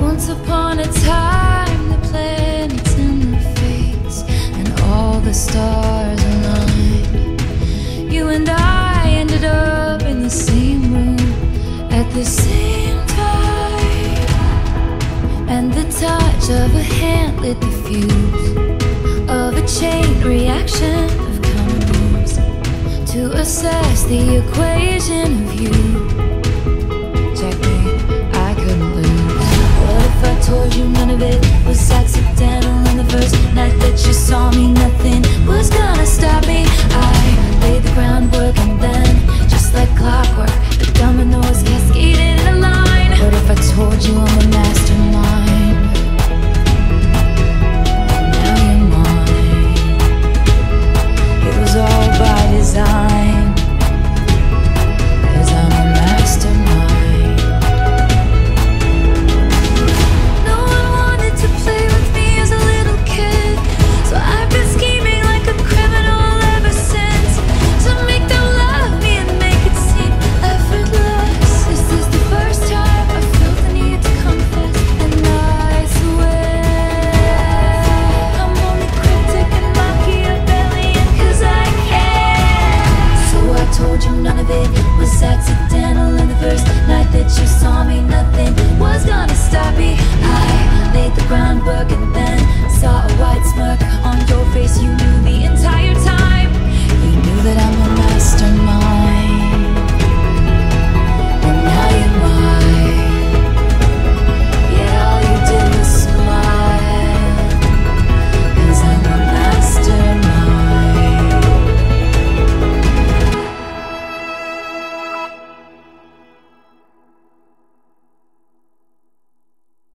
Once upon a time, the planets in the face and all the stars aligned. You and I ended up in the same room at the same time. And the touch of a hand lit the fuse of a chain of to assess the equation of you. told you none of it was accidental. And the first night that you saw me.